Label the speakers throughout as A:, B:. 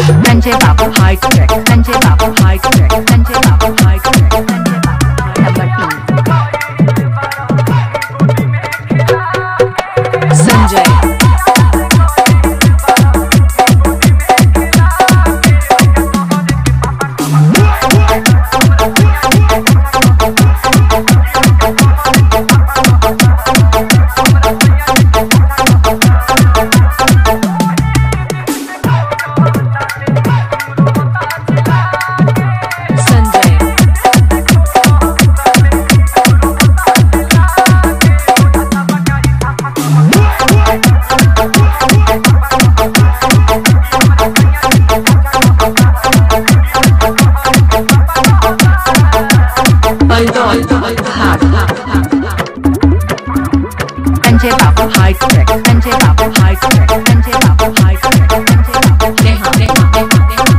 A: Sanjay Babu High Tech, Sanjay Babu High Tech, Sanjay Babu High Tech, Sanjay Babu number two. Sanjay. Sanjay. Aldol, hard. High Tech, Sanjay Babu High Tech, Sanjay Babu High Tech, Sanjay Babu Neha, Neha, Neha, Neha.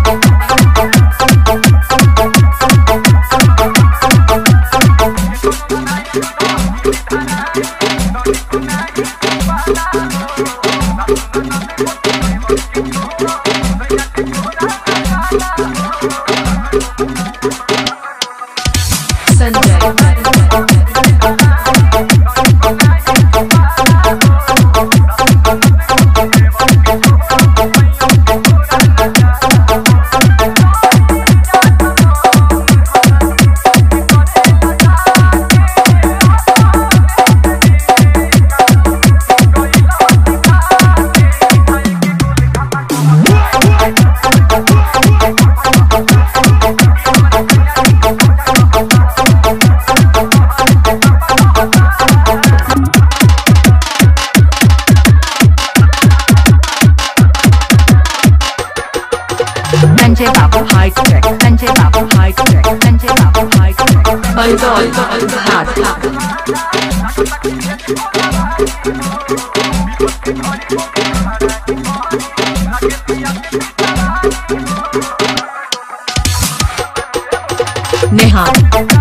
A: Sanjay Babu High Tech, Sanjay Babu High Tech, Sanjay Babu High Tech. Aldol, hard. Neha. Sanjay.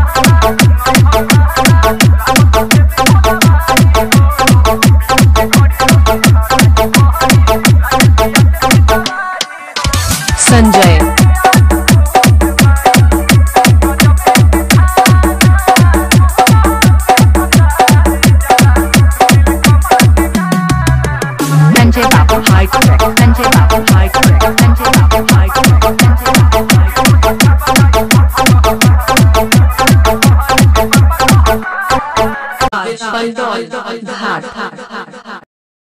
A: 穿到大大。